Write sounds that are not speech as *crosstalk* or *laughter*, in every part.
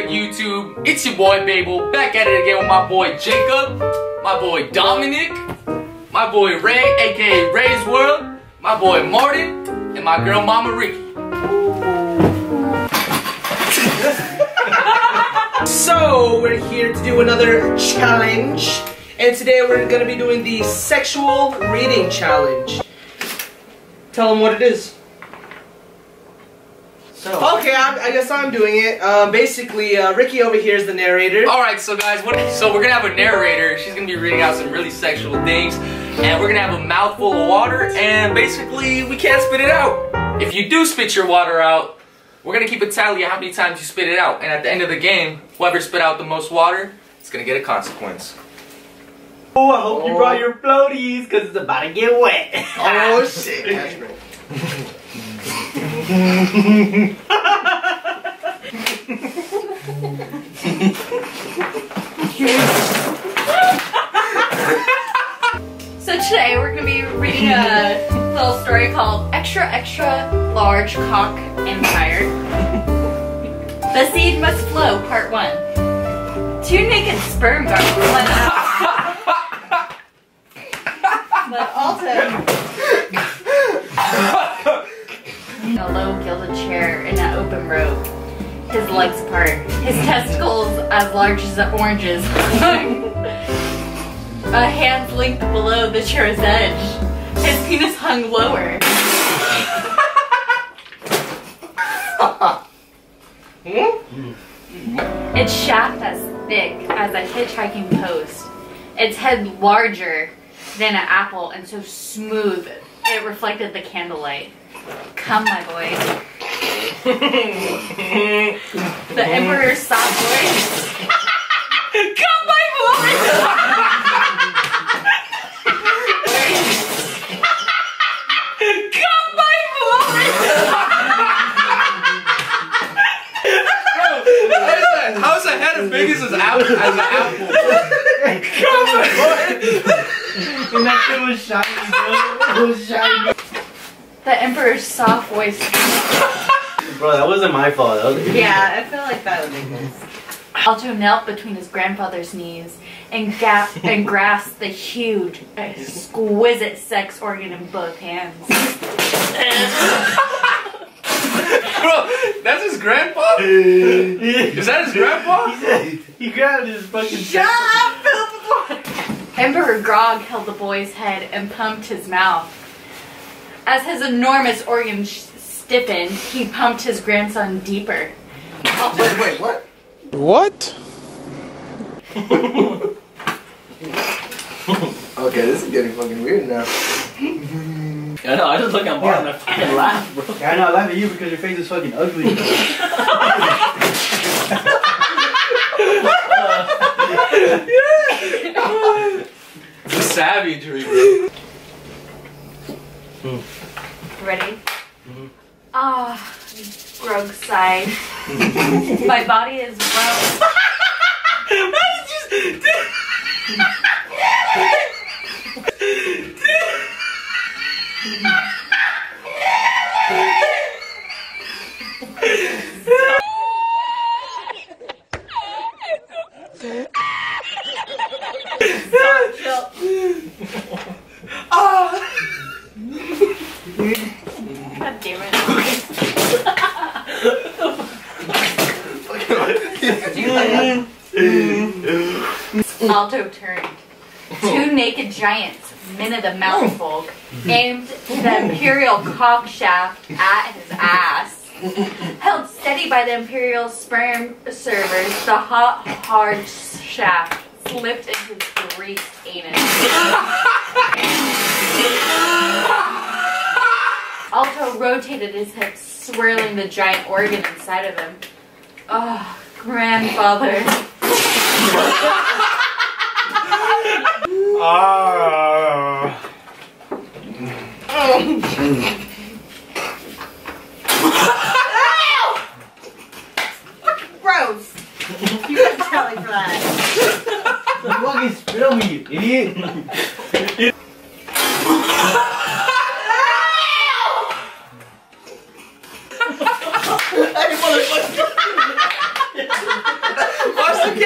YouTube, it's your boy Babel, back at it again with my boy Jacob, my boy Dominic, my boy Ray, aka Ray's World, my boy Martin, and my girl Mama Ricky. *laughs* So, we're here to do another challenge. And today we're going to be doing the sexual reading challenge. Tell them what it is. So, Okay, I, I guess I'm doing it. Um, basically, uh, Ricky over here is the narrator. Alright, so guys, what, so we're gonna have a narrator. She's gonna be reading out some really sexual things, and we're gonna have a mouthful of water, and basically, we can't spit it out. If you do spit your water out, we're gonna keep a tally of how many times you spit it out, and at the end of the game, whoever spit out the most water is gonna get a consequence. oh, I hope you brought your floaties because it's about to get wet. Oh, *laughs* shit. *laughs* That's right. So today we're gonna be reading a little story called Extra Extra Large Cock Empire. the Seed Must Flow, Part 1. Two naked sperm guards went up. *laughs* but also open robe. His legs apart, his *laughs* testicles as large as oranges. *laughs* A hand's length below the chair's edge. His penis hung lower. *laughs* Its shaft as thick as a hitchhiking post. Its head larger than an apple and so smooth it reflected the candlelight. Come, my boy. *laughs* the emperor's soft voice. Come, my boy. Come, my How's a head as big as apple? As an apple? and that shit was shiny, bro. It was shiny. The emperor's soft voice. *laughs* Bro, that wasn't my fault. That was Yeah, I feel like that would make sense. Alto knelt between his grandfather's knees and, ga- and grasped the huge, exquisite sex organ in both hands. *laughs* Bro, that's his grandpa? *laughs* Is that his grandpa? said he grabbed his fucking. Shut up, Emperor Grog held the boy's head and pumped his mouth. As his enormous organ sh- stiffened, he pumped his grandson deeper. Wait, wait, what? What? Okay, this is getting fucking weird now. *laughs* I know, I just look at Mark and I fucking laugh, bro. Yeah, I know. I laugh at you because your face is fucking ugly. *laughs* The savagery, bro. Ready? Ah, Grog sighed. *laughs* My body is grown. Stop, chill. God damn it. Alto turned. Two oh. naked giants, men of the oh. mountain folk, aimed the *laughs* imperial cock shaft at his ass. Held steady by the imperial sperm servers, the hot, hard shaft slipped into his greased anus. Alto rotated his hips, swirling the giant organ inside of him. Oh, grandfather. Ah. Gross. You got telling for that. fucking spit on me, you idiot. *laughs* Watch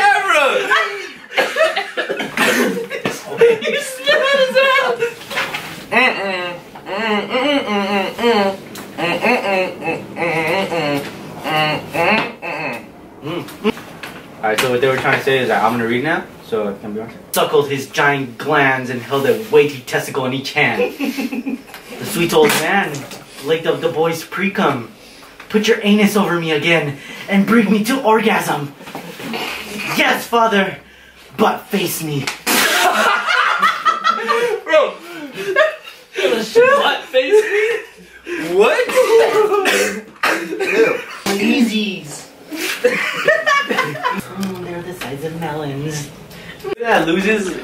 Mm. Alright, so what they were trying to say is that I'm gonna read now, so it can be honest. Suckled his giant glands and held a weighty testicle in each hand. *laughs* the sweet old man licked up the boy's precum. Put your anus over me again and bring me to orgasm. Yes, father, but face me. *laughs* Bro, *laughs* butt face me? What? Easies. oh, they're the size of melons. Yeah, loses.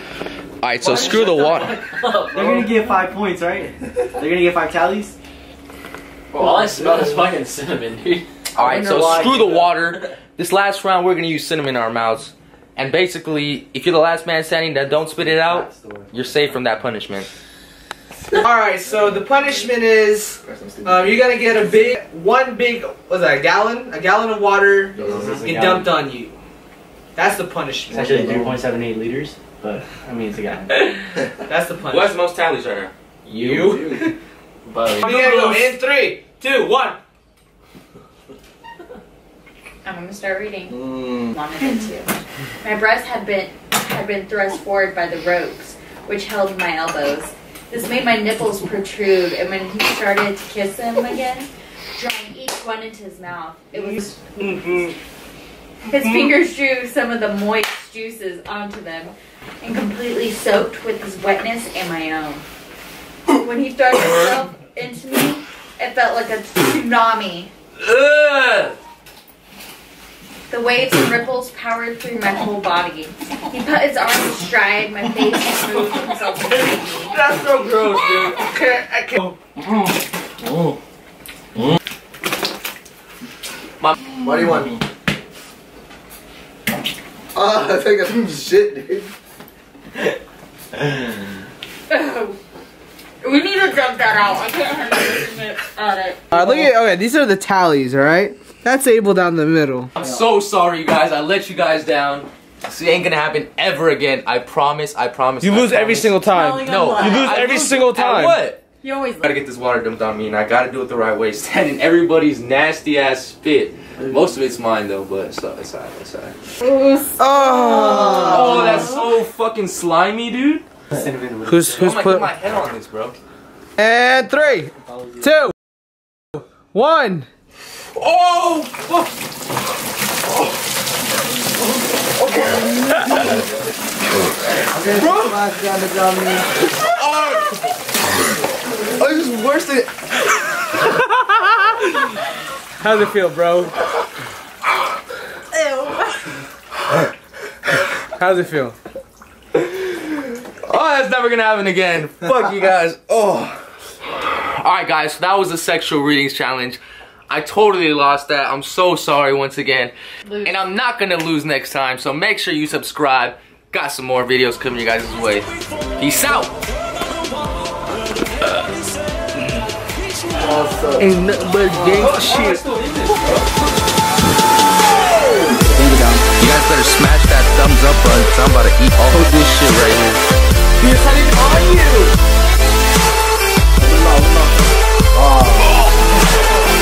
Alright, so screw the water. They're gonna get five points, right? They're gonna get five tallies. Well, all I smell is fucking cinnamon, dude. Alright, so screw the water. This last round, we're gonna use cinnamon in our mouths. And basically, if you're the last man standing that don't spit it out, you're safe from that punishment. Alright, so the punishment is um, you're gonna get a big, one big, what's that, a gallon? A gallon of water get dumped on you. That's the It's punishment. actually 3.78 liters, but I mean it's a gallon. *laughs* That's the Who punishment. has the most tallies right now? You? But We're gonna go in three, two, one. I'm gonna start reading. Wanted it to. My breast had been had been thrust forward by the ropes, which held my elbows. This made my nipples protrude, and when he started to kiss them again, drawing each one into his mouth, it was mm-hmm. his mm-hmm. fingers drew some of the moist juices onto them, and completely soaked with his wetness and my own. When he thrust himself into me, it felt like a tsunami. Ugh! The waves and ripples powered through my whole body. He put his arms astride my face and moved himself. That's so gross, dude. I can't, I can't. What do you want? Me? Ah, I think that's some shit, dude. Oh. *laughs* We need to dump that out. I can't handle this at it. Alright, look at, okay, these are the tallies, alright? That's Abel down the middle. I'm so sorry, you guys. I let you guys down. This ain't gonna happen ever again. I promise. I promise. You I lose every single time. No, You lose I every lose single at time. What? You always gotta get this water dumped on me, and I gotta do it the right way. *laughs* Standing everybody's nasty ass spit. Most of it's mine though, but it's alright. It's alright. It's alright. Oh. Oh, that's so fucking slimy, dude. Who's, I'm who's gonna put. put my head on this, bro. And three, two, one. Oh! fuck. Oh, this is worse than. How's it feel, bro? Ew. How's it feel? Oh, that's never gonna happen again. Fuck you guys. Oh. Alright, guys, so that was the sexual readings challenge. I totally lost that. I'm so sorry once again. Lose. And I'm not gonna lose next time, so make sure you subscribe. Got some more videos coming your guys' way. Peace out. Awesome. Ain't nothing but gang oh, shit. You guys better smash that thumbs up button. I'm about to eat all this shit right here. Yes, I did on you. No, no. Oh. oh.